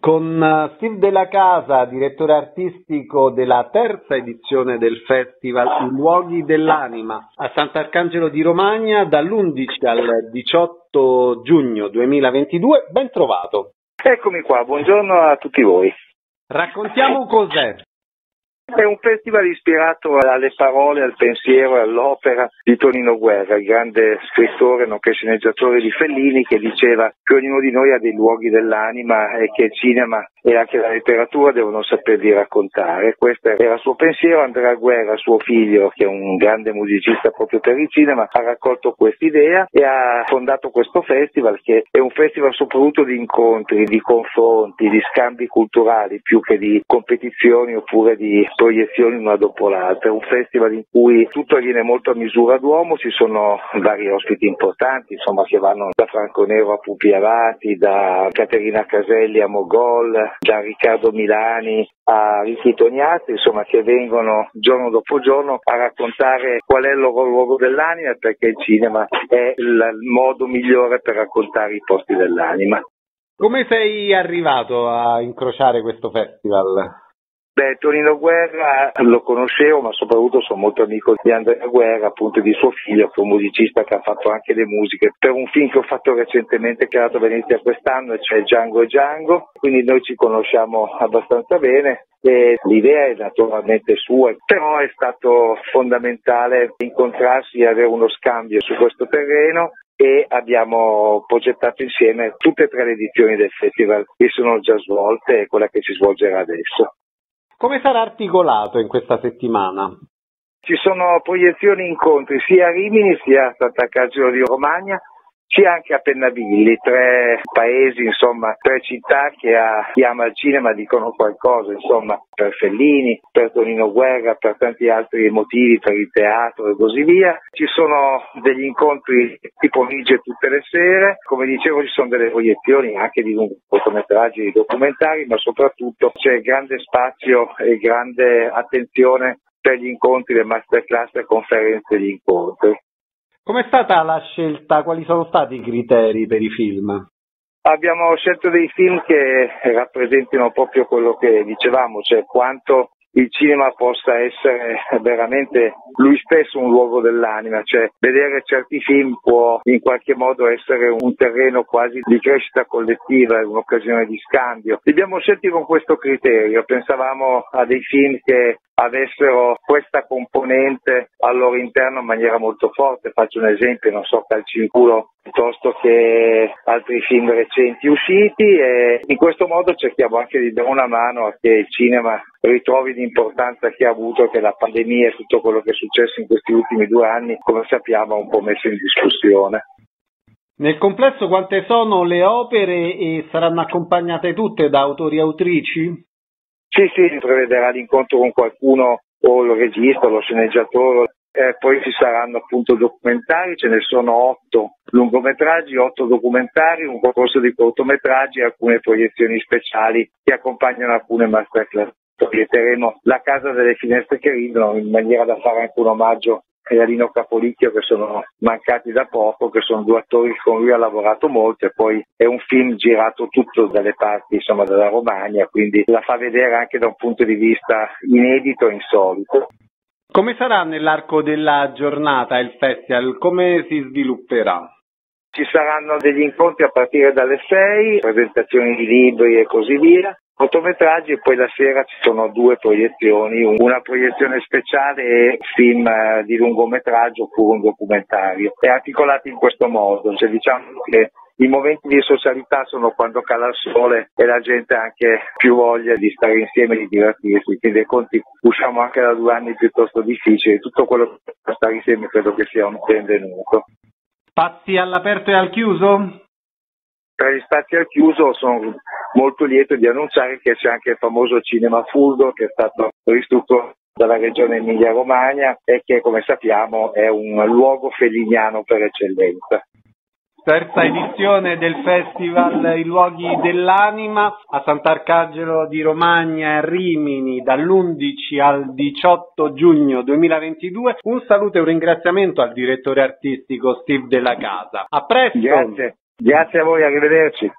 con eh, Steve Della Casa, direttore artistico della terza edizione del festival I Luoghi dell'Anima a Sant'Arcangelo di Romagna dall'11 al 18 giugno 2022. Ben trovato. Eccomi qua, buongiorno a tutti voi. Raccontiamo cos'è. È un festival ispirato alle parole, al pensiero e all'opera di Tonino Guerra, il grande scrittore nonché sceneggiatore di Fellini, che diceva che ognuno di noi ha dei luoghi dell'anima e che il cinema e anche la letteratura devono saper di raccontare. Questo era il suo pensiero. Andrea Guerra, suo figlio, che è un grande musicista proprio per il cinema, ha raccolto quest'idea e ha fondato questo festival, che è un festival soprattutto di incontri, di confronti, di scambi culturali, più che di competizioni oppure di proiezioni una dopo l'altra. Un festival in cui tutto avviene molto a misura d'uomo, ci sono vari ospiti importanti, insomma, che vanno da Franco Nero a Pupi Avati, da Caterina Caselli a Mogol, da Riccardo Milani a Ricchi Tognazzi, insomma, che vengono giorno dopo giorno a raccontare qual è il loro luogo dell'anima perché il cinema è il modo migliore per raccontare i posti dell'anima. Come sei arrivato a incrociare questo festival? Beh, Tonino Guerra lo conoscevo, ma soprattutto sono molto amico di Andrea Guerra, appunto di suo figlio, che è un musicista che ha fatto anche le musiche per un film che ho fatto recentemente, che è andato a Venezia quest'anno, cioè Django e Django, quindi noi ci conosciamo abbastanza bene. E l'idea è naturalmente sua, però è stato fondamentale incontrarsi e avere uno scambio su questo terreno e abbiamo progettato insieme tutte e tre le edizioni del festival che sono già svolte e quella che si svolgerà adesso. Come sarà articolato in questa settimana? Ci sono proiezioni e incontri sia a Rimini sia a Sant'Arcangelo di Romagna sia anche a Pennabilli, tre paesi, insomma, tre città che a chi ama il cinema dicono qualcosa, insomma, per Fellini, per Tonino Guerra, per tanti altri motivi, per il teatro e così via. Ci sono degli incontri tipo Nige tutte le sere, come dicevo ci sono delle proiezioni anche di cortometraggi, di documentari, ma soprattutto c'è grande spazio e grande attenzione per gli incontri, le masterclass, le conferenze e gli incontri. Com'è stata la scelta? Quali sono stati i criteri per i film? Abbiamo scelto dei film che rappresentino proprio quello che dicevamo, cioè quanto il cinema possa essere veramente lui stesso un luogo dell'anima, cioè vedere certi film può in qualche modo essere un terreno quasi di crescita collettiva, un'occasione di scambio. Li abbiamo scelti con questo criterio, pensavamo a dei film che avessero questa componente al loro interno in maniera molto forte. Faccio un esempio, non so, Calcinculo piuttosto che altri film recenti usciti e in questo modo cerchiamo anche di dare una mano a che il cinema ritrovi l'importanza che ha avuto che la pandemia e tutto quello che è successo in questi ultimi due anni, come sappiamo, ha un po' messo in discussione. Nel complesso quante sono le opere e saranno accompagnate tutte da autori e autrici? Sì, sì, prevederà l'incontro con qualcuno o lo regista, lo sceneggiatore, eh, poi ci saranno appunto documentari, ce ne sono otto lungometraggi, otto documentari, un concorso di cortometraggi e alcune proiezioni speciali che accompagnano alcune masterclass. Proietteremo La casa delle finestre che ridono in maniera da fare anche un omaggio e Alino Capolicchio che sono mancati da poco, che sono due attori con lui ha lavorato molto e poi è un film girato tutto dalle parti insomma della Romagna, quindi la fa vedere anche da un punto di vista inedito e insolito. Come sarà nell'arco della giornata il festival? Come si svilupperà? Ci saranno degli incontri a partire dalle 6, presentazioni di libri e così via, cortometraggi e poi la sera ci sono due proiezioni, una proiezione speciale e film eh, di lungometraggio oppure un documentario. È articolato in questo modo, cioè diciamo che i momenti di socialità sono quando cala il sole e la gente ha anche più voglia di stare insieme e di divertirsi. Quindi conti usciamo anche da due anni piuttosto difficili. Tutto quello che può stare insieme credo che sia un benvenuto. Spazi all'aperto e al chiuso? Tra gli spazi al chiuso sono molto lieto di annunciare che c'è anche il famoso Cinema Fuldo che è stato ristrutturato dalla regione Emilia Romagna e che come sappiamo è un luogo feliniano per eccellenza terza edizione del Festival I Luoghi dell'Anima a Sant'Arcangelo di Romagna e Rimini dall'11 al 18 giugno 2022. Un saluto e un ringraziamento al direttore artistico Steve Della Casa. A presto! Grazie, grazie a voi, arrivederci.